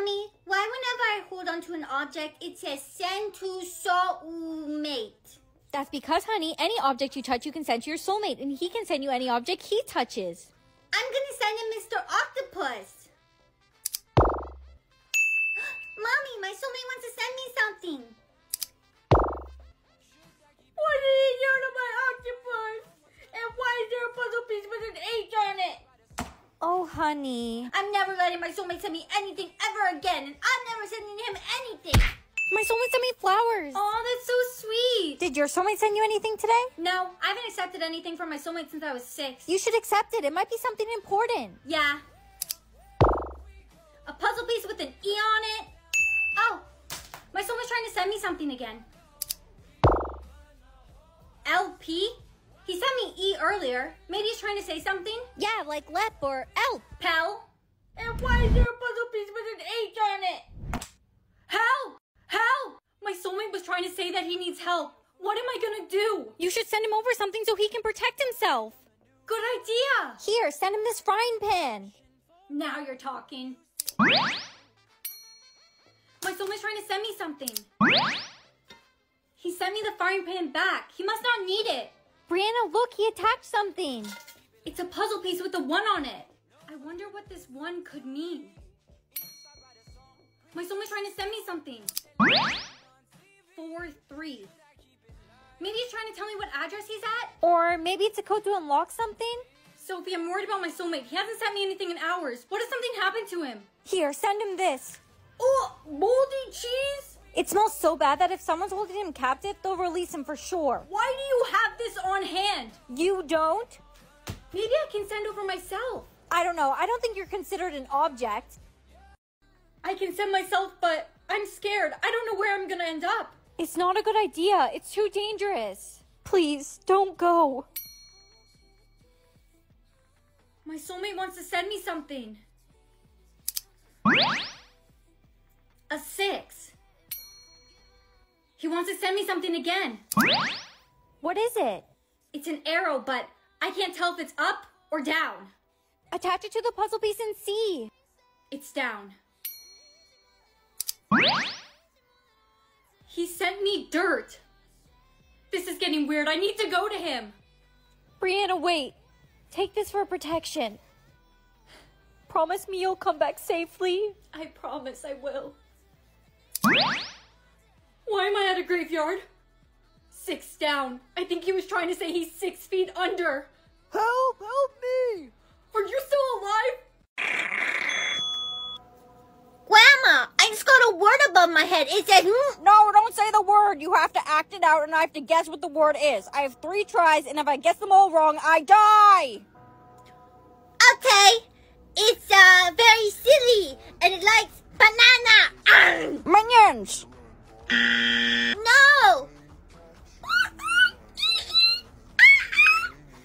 Mommy, why whenever I hold onto an object, it says send to soulmate? That's because, honey, any object you touch, you can send to your soulmate, and he can send you any object he touches. I'm gonna send him Mr. Octopus. Mommy, my soulmate wants to send me something. What did he do to my octopus? And why is there a puzzle piece with an H on it? Oh, honey. I'm never letting my soulmate send me anything ever again, and I'm never sending him anything. My soulmate sent me flowers. Oh, that's so sweet. Did your soulmate send you anything today? No, I haven't accepted anything from my soulmate since I was six. You should accept it. It might be something important. Yeah. A puzzle piece with an E on it. Oh, my soulmate's trying to send me something again. LP? He sent me E earlier. Maybe he's trying to say something. Yeah, like lep or elp. Pal? And why is there a puzzle piece with an H on it? Help! Help! My soulmate was trying to say that he needs help. What am I gonna do? You should send him over something so he can protect himself. Good idea! Here, send him this frying pan. Now you're talking. My soulmate's trying to send me something. He sent me the frying pan back. He must not need it. Brianna, look, he attached something. It's a puzzle piece with a one on it. I wonder what this one could mean. My soulmate's trying to send me something. Four, three. Maybe he's trying to tell me what address he's at? Or maybe it's a code to unlock something? Sophie, I'm worried about my soulmate. He hasn't sent me anything in hours. What if something happened to him? Here, send him this. Oh, moldy cheese? It smells so bad that if someone's holding him captive, they'll release him for sure. Why do you have this on hand? You don't? Maybe I can send over myself. I don't know. I don't think you're considered an object. I can send myself, but I'm scared. I don't know where I'm gonna end up. It's not a good idea. It's too dangerous. Please, don't go. My soulmate wants to send me something. A six. He wants to send me something again. What is it? It's an arrow, but I can't tell if it's up or down. Attach it to the puzzle piece and see. It's down. He sent me dirt. This is getting weird. I need to go to him. Brianna, wait. Take this for protection. Promise me you'll come back safely. I promise I will. Why am I at a graveyard? Six down. I think he was trying to say he's six feet under. Help! Help me! Are you still alive? Grandma, I just got a word above my head. It said, hmm. No, don't say the word. You have to act it out and I have to guess what the word is. I have three tries and if I guess them all wrong, I die. Okay. It's, uh, very silly. And it likes banana. Minions! No!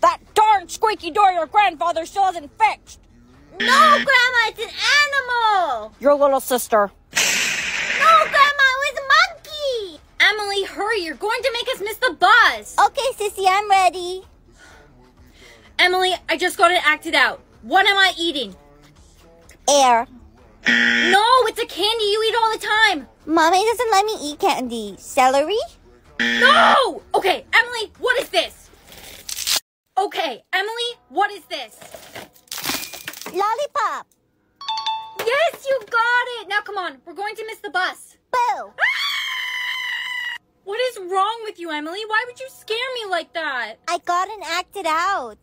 That darn squeaky door your grandfather still hasn't fixed. No, Grandma, it's an animal! Your little sister. No, Grandma, it was a monkey! Emily, hurry, you're going to make us miss the bus! Okay, sissy, I'm ready. Emily, I just got it acted out. What am I eating? Air. No, it's a candy you eat all the time! Mommy doesn't let me eat candy. Celery? No! Okay, Emily, what is this? Okay, Emily, what is this? Lollipop. Yes, you got it! Now come on, we're going to miss the bus. Boo. What is wrong with you, Emily? Why would you scare me like that? I got an acted out.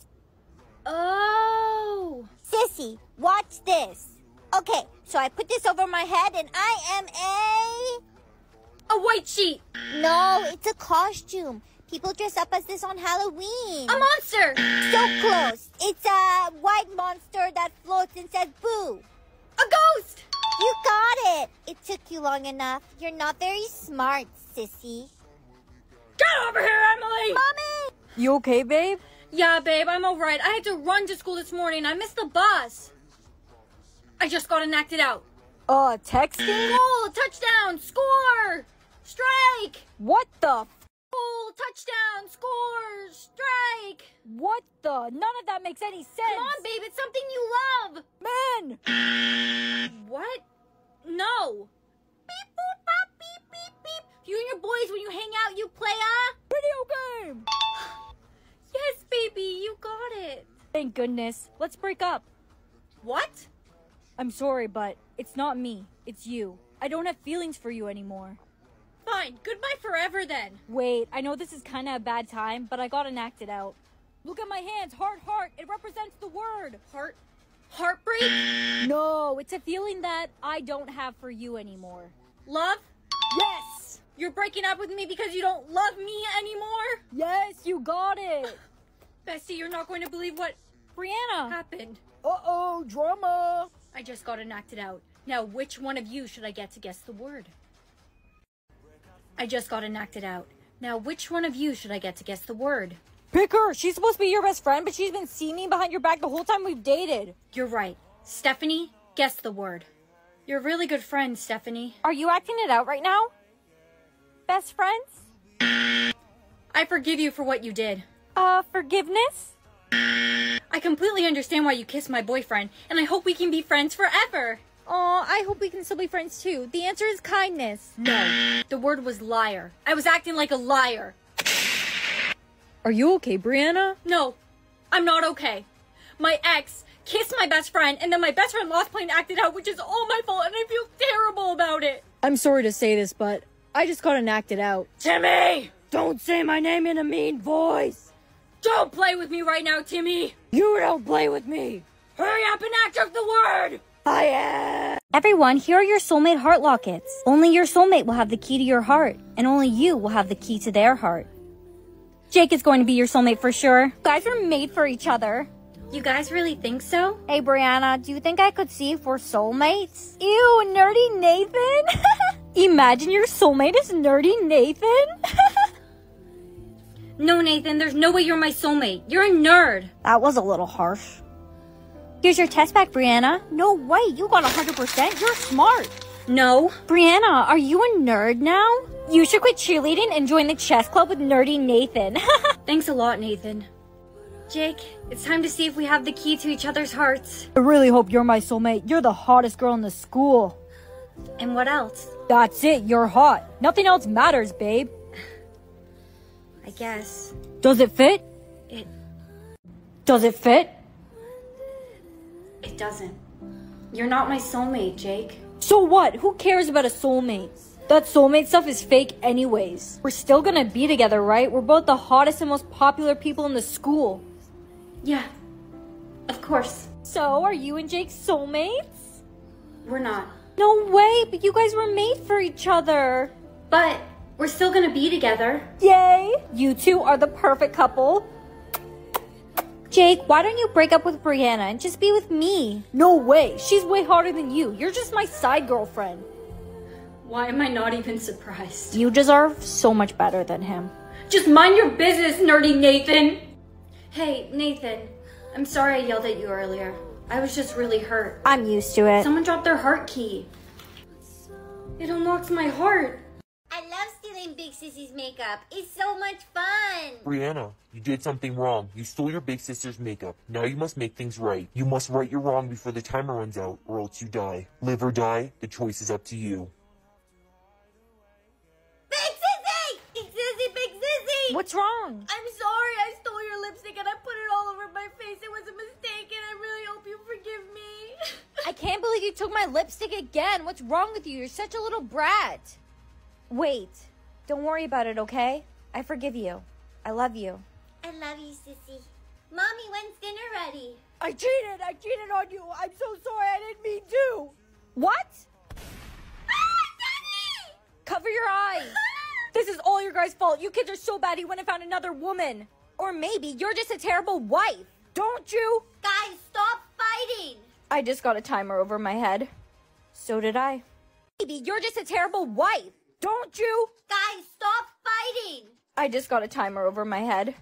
Oh. Sissy, watch this. Okay, so I put this over my head and I am a. A white sheet. No, it's a costume. People dress up as this on Halloween. A monster. so close. It's a white monster that floats and says boo. A ghost. You got it. It took you long enough. You're not very smart, sissy. Get over here, Emily. Mommy! You okay, babe? Yeah, babe, I'm alright. I had to run to school this morning. I missed the bus. I just got enacted it out. Uh, texting? Goal, touchdown, score, strike. What the? Goal, touchdown, score, strike. What the? None of that makes any sense. Come on, babe, it's something you love. Man. what? No. Beep, boop, bop, beep, beep, beep. You and your boys, when you hang out, you play a video game. yes, baby, you got it. Thank goodness. Let's break up. What? I'm sorry, but it's not me. It's you. I don't have feelings for you anymore. Fine. Goodbye forever then. Wait, I know this is kind of a bad time, but I gotta act it out. Look at my hands. Heart, heart. It represents the word. Heart. Heartbreak? No, it's a feeling that I don't have for you anymore. Love? Yes! You're breaking up with me because you don't love me anymore? Yes, you got it! Bessie, you're not going to believe what Brianna! happened. Uh oh, drama! I just got enacted out. Now, which one of you should I get to guess the word? I just got enacted out. Now, which one of you should I get to guess the word? Pick her! She's supposed to be your best friend, but she's been seeing me behind your back the whole time we've dated. You're right. Stephanie, guess the word. You're a really good friend, Stephanie. Are you acting it out right now? Best friends? I forgive you for what you did. Uh, forgiveness? I completely understand why you kissed my boyfriend, and I hope we can be friends forever. Aw, I hope we can still be friends too. The answer is kindness. No, the word was liar. I was acting like a liar. Are you okay, Brianna? No, I'm not okay. My ex kissed my best friend, and then my best friend lost plane acted out, which is all my fault, and I feel terrible about it. I'm sorry to say this, but I just got enacted out. Timmy! Don't say my name in a mean voice! Don't play with me right now, Timmy! You don't play with me! Hurry up and act out the word! I am! Everyone, here are your soulmate heart lockets. Only your soulmate will have the key to your heart, and only you will have the key to their heart. Jake is going to be your soulmate for sure. You guys are made for each other. You guys really think so? Hey, Brianna, do you think I could see if we're soulmates? Ew, nerdy Nathan? Imagine your soulmate is nerdy Nathan? No, Nathan, there's no way you're my soulmate. You're a nerd. that was a little harsh. Here's your test back, Brianna. No way, you got 100%. You're smart. No. Brianna, are you a nerd now? You should quit cheerleading and join the chess club with nerdy Nathan. Thanks a lot, Nathan. Jake, it's time to see if we have the key to each other's hearts. I really hope you're my soulmate. You're the hottest girl in the school. And what else? That's it, you're hot. Nothing else matters, babe. I guess Does it fit? it Does it fit? it doesn't. You're not my soulmate, Jake. So what? Who cares about a soulmate? That soulmate stuff is fake anyways. We're still gonna be together, right? We're both the hottest and most popular people in the school. Yeah. Of course. so, are you and Jake soulmates? We're not. No way, but you guys were made for each other. But we're still gonna be together. Yay! You two are the perfect couple. Jake, why don't you break up with Brianna and just be with me? No way. She's way hotter than you. You're just my side girlfriend. Why am I not even surprised? You deserve so much better than him. Just mind your business, nerdy Nathan! Hey, Nathan. I'm sorry I yelled at you earlier. I was just really hurt. I'm used to it. Someone dropped their heart key. It unlocks my heart. I love stealing Big Sissy's makeup. It's so much fun. Brianna, you did something wrong. You stole your big sister's makeup. Now you must make things right. You must right your wrong before the timer runs out, or else you die. Live or die, the choice is up to you. Big Sissy! Big Sissy, Big Sissy! What's wrong? I'm sorry I stole your lipstick and I put it all over my face. It was a mistake and I really hope you forgive me. I can't believe you took my lipstick again. What's wrong with you? You're such a little brat. Wait. Don't worry about it, okay? I forgive you. I love you. I love you, Sissy. Mommy, when's dinner ready? I cheated. I cheated on you. I'm so sorry. I didn't mean to. What? Ah, Cover your eyes. this is all your guys' fault. You kids are so bad he went and found another woman. Or maybe you're just a terrible wife. Don't you? Guys, stop fighting! I just got a timer over my head. So did I. Maybe you're just a terrible wife. Don't you? Guys, stop fighting! I just got a timer over my head.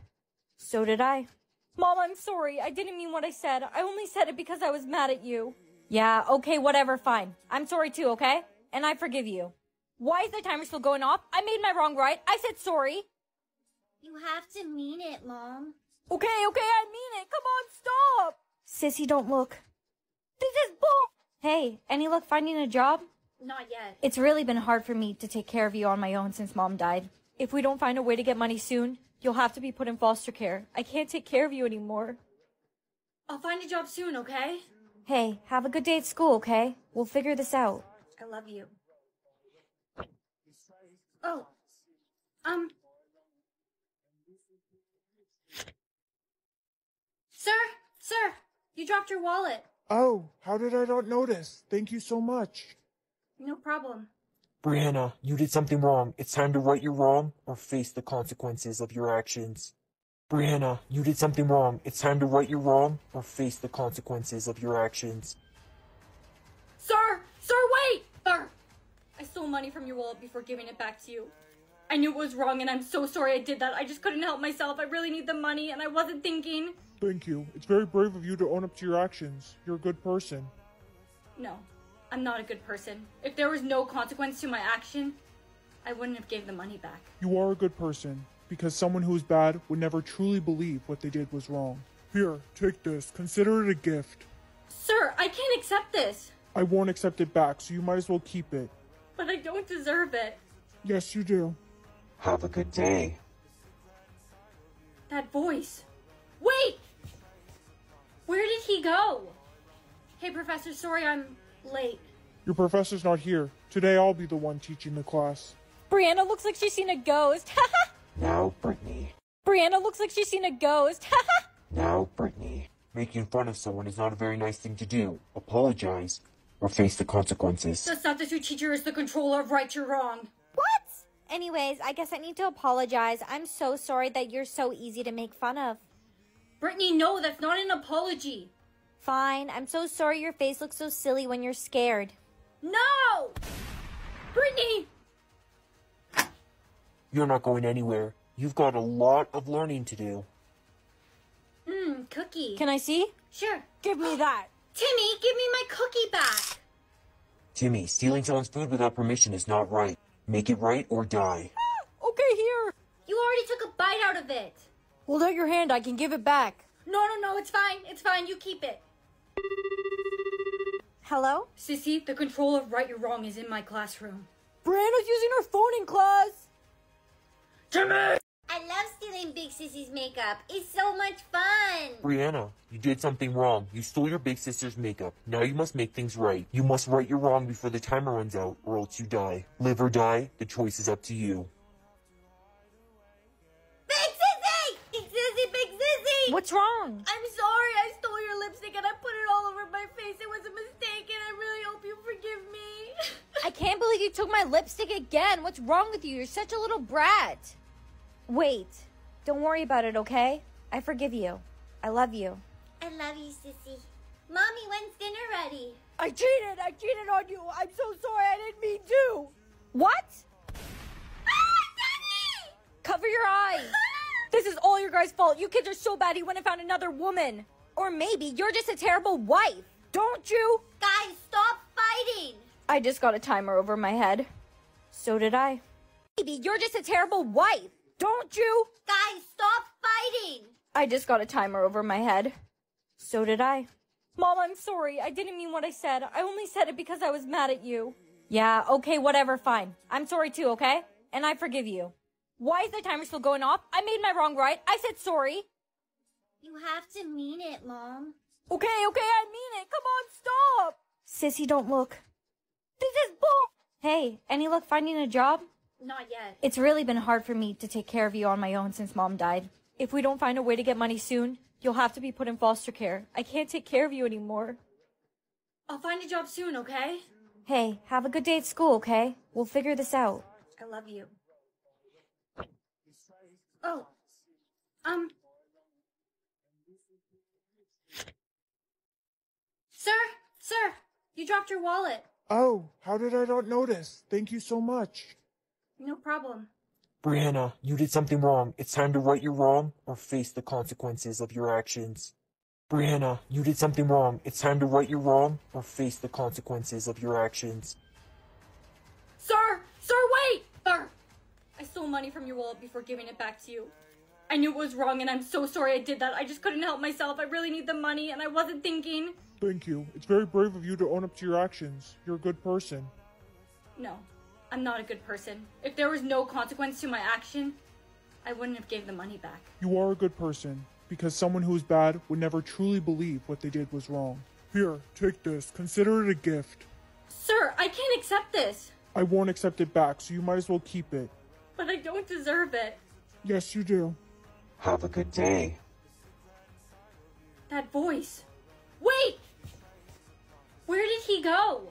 So did I. Mom, I'm sorry. I didn't mean what I said. I only said it because I was mad at you. Yeah, okay, whatever, fine. I'm sorry too, okay? And I forgive you. Why is the timer still going off? I made my wrong right. I said sorry. You have to mean it, Mom. Okay, okay, I mean it. Come on, stop. Sissy, don't look. This is bull. Hey, any luck finding a job? Not yet. It's really been hard for me to take care of you on my own since mom died. If we don't find a way to get money soon, you'll have to be put in foster care. I can't take care of you anymore. I'll find a job soon, okay? Hey, have a good day at school, okay? We'll figure this out. I love you. Oh. Um. Sir, sir, you dropped your wallet. Oh, how did I not notice? Thank you so much. No problem. Brianna, you did something wrong. It's time to right your wrong or face the consequences of your actions. Brianna, you did something wrong. It's time to right your wrong or face the consequences of your actions. Sir, sir, wait! Sir, I stole money from your wallet before giving it back to you. I knew it was wrong and I'm so sorry I did that. I just couldn't help myself. I really need the money and I wasn't thinking. Thank you. It's very brave of you to own up to your actions. You're a good person. No, I'm not a good person. If there was no consequence to my action, I wouldn't have gave the money back. You are a good person because someone who is bad would never truly believe what they did was wrong. Here, take this. Consider it a gift. Sir, I can't accept this. I won't accept it back, so you might as well keep it. But I don't deserve it. Yes, you do. Have a good day. That voice. Wait! Where did he go? Hey, Professor, sorry I'm late. Your professor's not here. Today I'll be the one teaching the class. Brianna looks like she's seen a ghost. Now, Brittany. Brianna looks like she's seen a ghost. Now, Brittany. Making fun of someone is not a very nice thing to do. Apologize or face the consequences. The substitute teacher is the controller of right or wrong. What? Anyways, I guess I need to apologize. I'm so sorry that you're so easy to make fun of. Brittany, no, that's not an apology. Fine, I'm so sorry your face looks so silly when you're scared. No! Brittany! You're not going anywhere. You've got a lot of learning to do. Mmm, cookie. Can I see? Sure. Give me that. Timmy, give me my cookie back. Timmy, stealing someone's food without permission is not right. Make it right or die. Okay, here. You already took a bite out of it. Hold out your hand. I can give it back. No, no, no, it's fine. It's fine. You keep it. Hello? Sissy, the control of right or wrong is in my classroom. Brianna's using her phone in class. Timmy! I love stealing Big Sissy's makeup. It's so much fun. Brianna, you did something wrong. You stole your big sister's makeup. Now you must make things right. You must right your wrong before the timer runs out, or else you die. Live or die, the choice is up to you. Big Sissy! Big Sissy, Big Sissy! What's wrong? I'm sorry I stole your lipstick and I put it all over my face. It was a mistake forgive me. I can't believe you took my lipstick again. What's wrong with you? You're such a little brat. Wait. Don't worry about it, okay? I forgive you. I love you. I love you, Sissy. Mommy, when's dinner ready? I cheated. I cheated on you. I'm so sorry. I didn't mean to. What? Ah, Cover your eyes. this is all your guys' fault. You kids are so bad he went and found another woman. Or maybe you're just a terrible wife. Don't you? Guys, stop! I just got a timer over my head. So did I. Baby, you're just a terrible wife. Don't you? Guys, stop fighting! I just got a timer over my head. So did I. Mom, I'm sorry. I didn't mean what I said. I only said it because I was mad at you. Yeah, okay, whatever, fine. I'm sorry too, okay? And I forgive you. Why is the timer still going off? I made my wrong right. I said sorry. You have to mean it, Mom. Okay, okay, I mean it. Come on, stop. Sissy, don't look. This is bull. Hey, any luck finding a job? Not yet. It's really been hard for me to take care of you on my own since mom died. If we don't find a way to get money soon, you'll have to be put in foster care. I can't take care of you anymore. I'll find a job soon, okay? Hey, have a good day at school, okay? We'll figure this out. I love you. Oh. Um. Sir, sir, you dropped your wallet. Oh, how did I not notice? Thank you so much. No problem. Brianna, you did something wrong. It's time to right your wrong or face the consequences of your actions. Brianna, you did something wrong. It's time to right your wrong or face the consequences of your actions. Sir, sir, wait! Sir, I stole money from your wallet before giving it back to you. I knew it was wrong and I'm so sorry I did that. I just couldn't help myself. I really need the money and I wasn't thinking. Thank you. It's very brave of you to own up to your actions. You're a good person. No, I'm not a good person. If there was no consequence to my action, I wouldn't have gave the money back. You are a good person because someone who is bad would never truly believe what they did was wrong. Here, take this. Consider it a gift. Sir, I can't accept this. I won't accept it back, so you might as well keep it. But I don't deserve it. Yes, you do. Have a good day. That voice. Wait! Where did he go?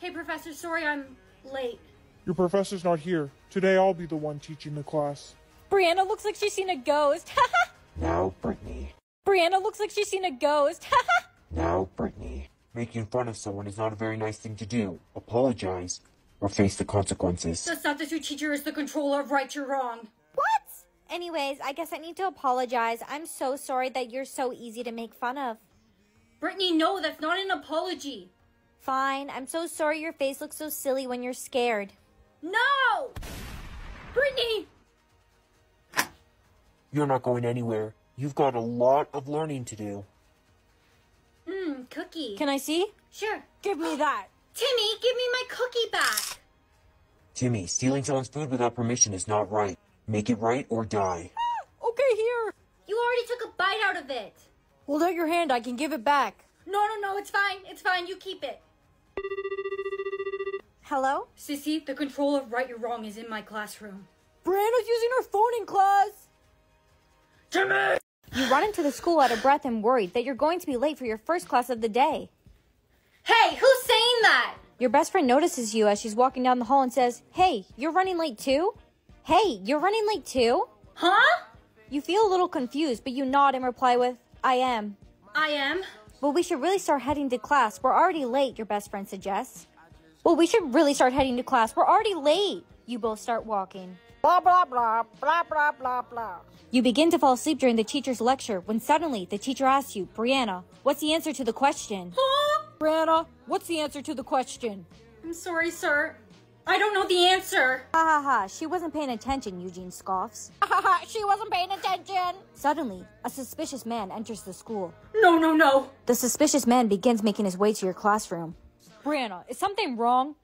Hey, Professor, sorry I'm late. Your professor's not here. Today I'll be the one teaching the class. Brianna looks like she's seen a ghost. Now, Brittany. Brianna looks like she's seen a ghost. Now, Brittany. Making fun of someone is not a very nice thing to do. Apologize or face the consequences. The substitute teacher is the controller of right or wrong. What? Anyways, I guess I need to apologize. I'm so sorry that you're so easy to make fun of. Brittany, no, that's not an apology. Fine. I'm so sorry your face looks so silly when you're scared. No! Brittany! You're not going anywhere. You've got a lot of learning to do. Mmm, cookie. Can I see? Sure. Give me that. Timmy, give me my cookie back. Timmy, stealing someone's food without permission is not right. Make it right or die. Okay, here. You already took a bite out of it. Hold out your hand. I can give it back. No, no, no, it's fine. It's fine. You keep it. Hello? Sissy, the control of right or wrong is in my classroom. Brianna's using her phone in class. Timmy! You run into the school out of breath and worried that you're going to be late for your first class of the day. Hey, who's saying that? Your best friend notices you as she's walking down the hall and says, Hey, you're running late too? Hey, you're running late too? Huh? You feel a little confused, but you nod and reply with, I am. I am. Well, we should really start heading to class. We're already late, your best friend suggests. Well, we should really start heading to class. We're already late. You both start walking. Blah blah blah blah blah blah blah. You begin to fall asleep during the teacher's lecture when suddenly the teacher asks you, Brianna, what's the answer to the question? Huh? Brianna, what's the answer to the question? I'm sorry, sir. I don't know the answer. Ha ha ha, she wasn't paying attention, Eugene scoffs. Ha ha ha, she wasn't paying attention. Suddenly, a suspicious man enters the school. No, no, no. The suspicious man begins making his way to your classroom. Brianna, is something wrong?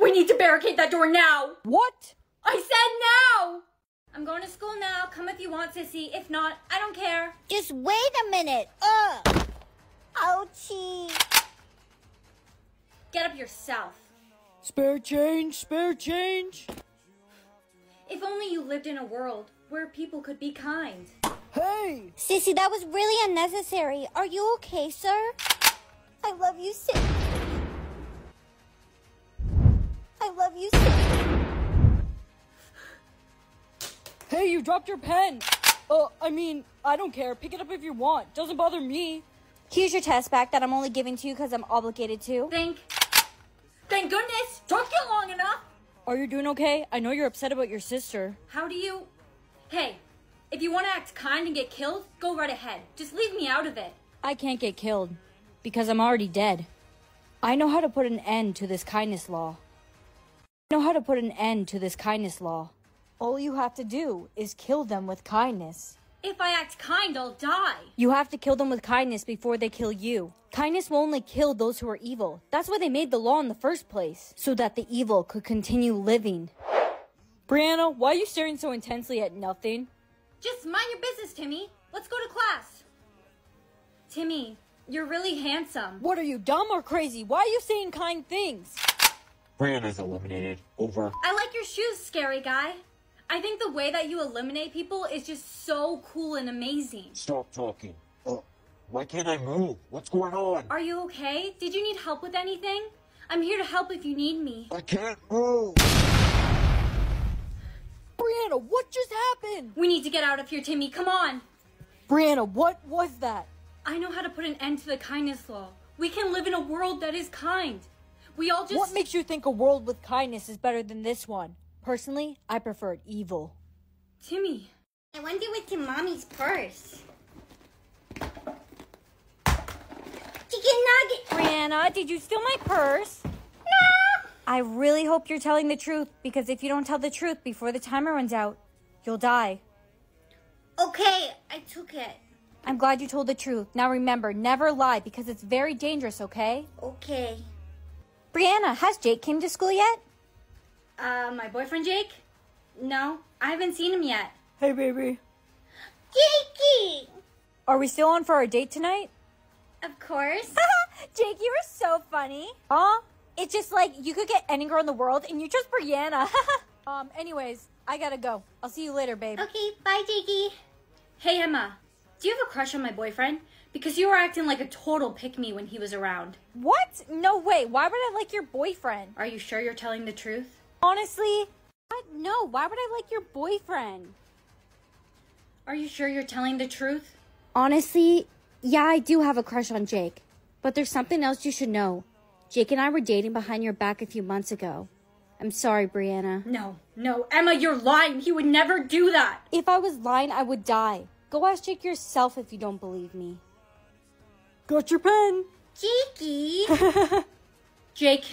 We need to barricade that door now. What? I said now. I'm going to school now. Come if you want, Sissy. If not, I don't care. Just wait a minute. Ugh. Ouchie. Get up yourself. Spare change, spare change. If only you lived in a world where people could be kind. Hey! Sissy, that was really unnecessary. Are you okay, sir? I love you, Sissy. I love you, Sissy. Hey, you dropped your pen. Uh, I mean, I don't care. Pick it up if you want. Doesn't bother me. Here's your test back that I'm only giving to you because I'm obligated to. Thank. Thank goodness. Took you long enough. Are you doing okay? I know you're upset about your sister. How do you. Hey, if you want to act kind and get killed, go right ahead. Just leave me out of it. I can't get killed because I'm already dead. I know how to put an end to this kindness law. I know how to put an end to this kindness law. All you have to do is kill them with kindness. If I act kind, I'll die. You have to kill them with kindness before they kill you. Kindness will only kill those who are evil. That's why they made the law in the first place, so that the evil could continue living. Brianna, why are you staring so intensely at nothing? Just mind your business, Timmy. Let's go to class. Timmy, you're really handsome. What are you, dumb or crazy? Why are you saying kind things? Brianna's eliminated. Over. I like your shoes, scary guy. I think the way that you eliminate people is just so cool and amazing. Stop talking. Uh, why can't I move? What's going on? Are you okay? Did you need help with anything? I'm here to help if you need me. I can't move. Brianna, what just happened? We need to get out of here, Timmy. Come on. Brianna, what was that? I know how to put an end to the kindness law. We can live in a world that is kind. We all just. What makes you think a world with kindness is better than this one? Personally, I prefer evil. Timmy. I wonder what's in mommy's purse. Chicken nugget. Brianna, did you steal my purse? No. I really hope you're telling the truth because if you don't tell the truth before the timer runs out, you'll die. Okay, I took it. I'm glad you told the truth. Now remember, never lie because it's very dangerous, okay? Okay. Brianna, has Jake came to school yet? Uh, my boyfriend Jake? No, I haven't seen him yet. Hey, baby. Jakey! Are we still on for our date tonight? Of course. Jake, you were so funny. Huh? It's just like you could get any girl in the world and you're just Brianna. Um, anyways, I gotta go. I'll see you later, babe. Okay, bye, Jakey. hey, Emma. Do you have a crush on my boyfriend? Because you were acting like a total pick me when he was around. what? No way. Why would I like your boyfriend? Are you sure you're telling the truth? Honestly, What? No, why would I like your boyfriend? Are you sure you're telling the truth? Honestly, yeah, I do have a crush on Jake. But there's something else you should know. Jake and I were dating behind your back a few months ago. I'm sorry, Brianna. No, no, Emma, you're lying. He would never do that. If I was lying, I would die. Go ask Jake yourself if you don't believe me. Got your pen. Jakey! Jake,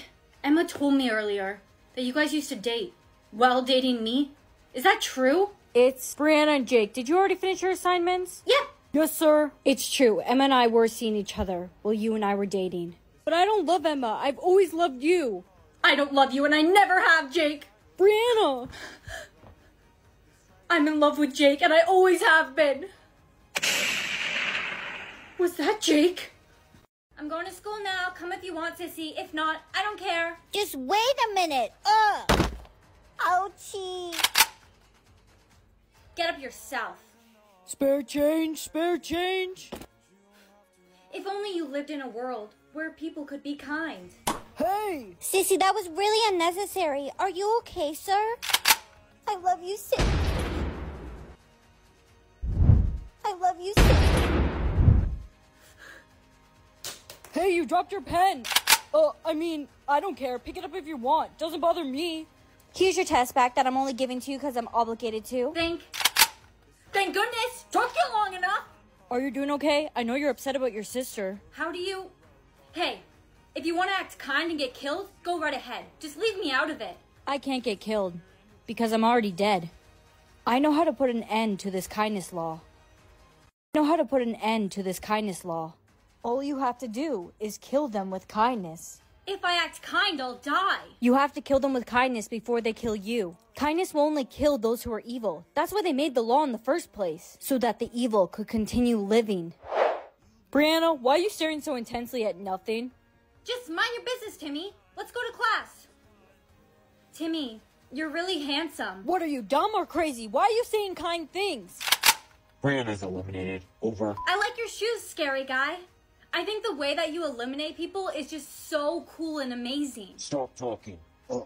Emma told me earlier that you guys used to date while dating me. Is that true? It's Brianna and Jake. Did you already finish your assignments? yep. Yes, sir. It's true. Emma and I were seeing each other while you and I were dating. But I don't love Emma. I've always loved you. I don't love you and I never have, Jake. Brianna! I'm in love with Jake and I always have been. Was that Jake? I'm going to school now. Come if you want, Sissy. If not, I don't care. Just wait a minute. Ugh. Ouchie. Get up yourself. Spare change, spare change. If only you lived in a world where people could be kind. Hey! Sissy, that was really unnecessary. Are you okay, sir? I love you, Sissy. I love you, Sissy. Hey, you dropped your pen. Uh, I mean, I don't care. Pick it up if you want. Doesn't bother me. here's your test back that I'm only giving to you because I'm obligated to. Thank. Thank goodness! Took you long enough! Are you doing okay? I know you're upset about your sister. How do you. Hey, if you want to act kind and get killed, go right ahead. Just leave me out of it. I can't get killed because I'm already dead. I know how to put an end to this kindness law. I know how to put an end to this kindness law. All you have to do is kill them with kindness. If I act kind, I'll die. You have to kill them with kindness before they kill you. Kindness will only kill those who are evil. That's why they made the law in the first place, so that the evil could continue living. Brianna, why are you staring so intensely at nothing? Just mind your business, Timmy. Let's go to class. Timmy, you're really handsome. What are you, dumb or crazy? Why are you saying kind things? Brianna's eliminated. Over. I like your shoes, scary guy. I think the way that you eliminate people is just so cool and amazing. Stop talking. Uh,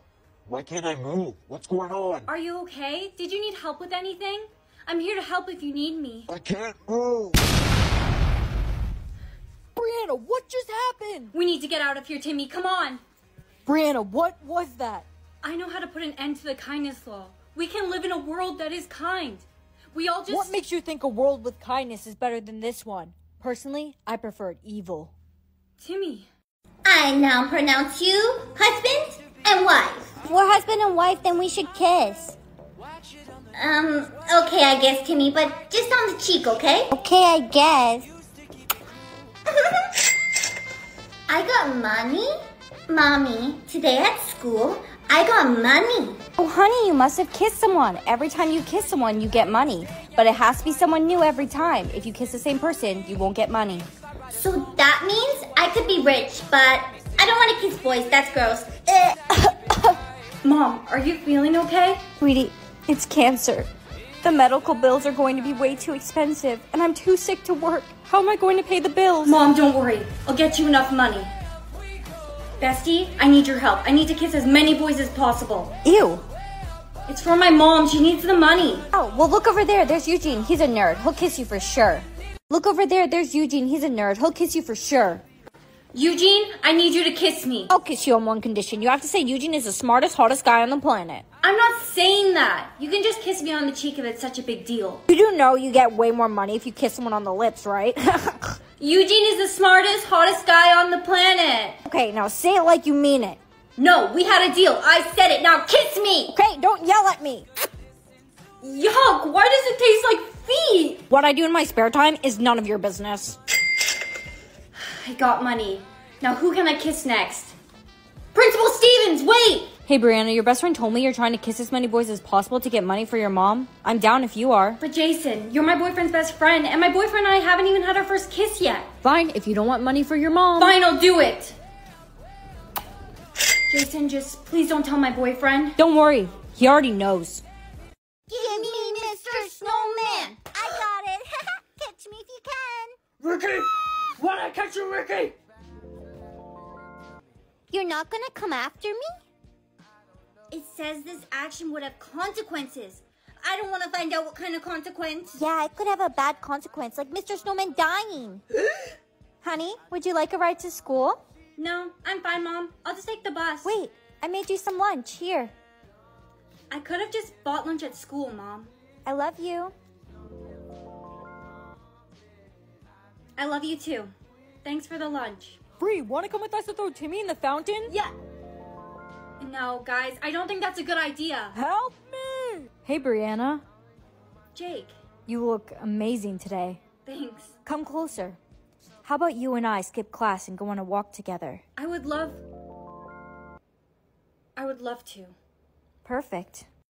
why can't I move? What's going on? Are you okay? Did you need help with anything? I'm here to help if you need me. I can't move. Brianna, what just happened? We need to get out of here, Timmy. Come on. Brianna, what was that? I know how to put an end to the kindness law. We can live in a world that is kind. We all just. What makes you think a world with kindness is better than this one? Personally, I prefer evil. Timmy. I now pronounce you husband and wife. We're husband and wife, then we should kiss. Um, okay, I guess, Timmy, but just on the cheek, okay? Okay, I guess. I got money? Mommy, today at school, I got money. Oh, honey, you must have kissed someone. Every time you kiss someone, you get money. But it has to be someone new every time. If you kiss the same person, you won't get money. So that means I could be rich, but I don't want to kiss boys. That's gross. Mom, are you feeling okay? Sweetie, it's cancer. The medical bills are going to be way too expensive, and I'm too sick to work. How am I going to pay the bills? Mom, don't worry. I'll get you enough money. Bestie, I need your help. I need to kiss as many boys as possible. Ew. It's for my mom. She needs the money. Oh, well, look over there. There's Eugene. He's a nerd. He'll kiss you for sure. Look over there. There's Eugene. He's a nerd. He'll kiss you for sure. Eugene, I need you to kiss me. I'll kiss you on one condition. You have to say Eugene is the smartest, hottest guy on the planet. I'm not saying that. You can just kiss me on the cheek if it's such a big deal. You do know you get way more money if you kiss someone on the lips, right? Eugene is the smartest, hottest guy on the planet. okay, now say it like you mean it. No, we had a deal. I said it. Now kiss me. Okay, don't yell at me. Yuck, why does it taste like feet? What I do in my spare time is none of your business. I got money. Now who can I kiss next? Principal Stevens, wait! Hey, Brianna, your best friend told me you're trying to kiss as many boys as possible to get money for your mom. I'm down if you are. But Jason, you're my boyfriend's best friend, and my boyfriend and I haven't even had our first kiss yet. Fine, if you don't want money for your mom. Fine, I'll do it. Jason, just please don't tell my boyfriend. Don't worry, he already knows. Give me Mr. Snowman. I got it. Catch me if you can. Ricky! Why'd I catch you, Ricky? You're not gonna come after me? It says this action would have consequences. I don't want to find out what kind of consequence. Yeah, it could have a bad consequence, like Mr. Snowman dying. Honey, would you like a ride to school? No, I'm fine, Mom. I'll just take the bus. Wait, I made you some lunch. Here. I could have just bought lunch at school, Mom. I love you. I love you too. Thanks for the lunch. Bree, wanna come with us to throw Timmy in the fountain? Yeah. No, guys, I don't think that's a good idea. Help me! Hey, Brianna. Jake, You look amazing today. thanks. Come closer. How about you and I skip class and go on a walk together? I would love. I would love to. Perfect.